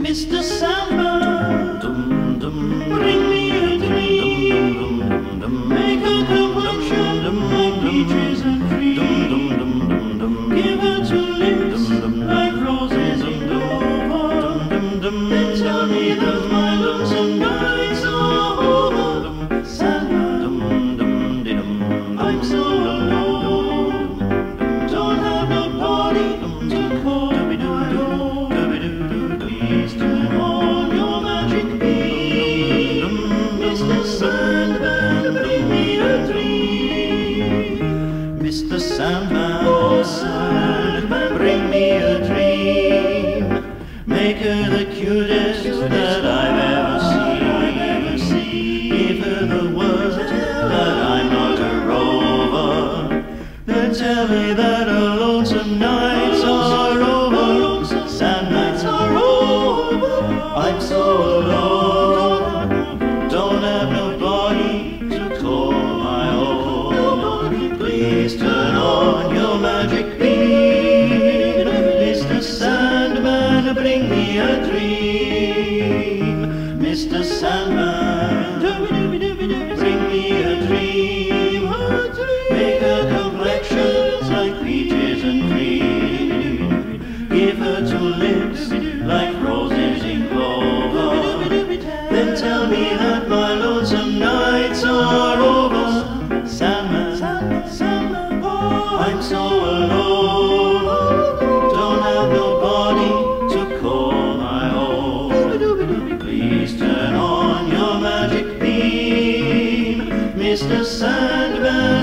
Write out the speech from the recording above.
Mr. Sandman, Oh bring me a dream. Make her the cutest that I've ever seen. Give her the word that I'm not a rover. Then tell me that Mr. Sandman, bring me a dream. Make her complexions like peaches and cream. Give her two lips like roses in clover. Then tell me that my lonesome nights are over. Sandman, I'm so. Mr. Sandman.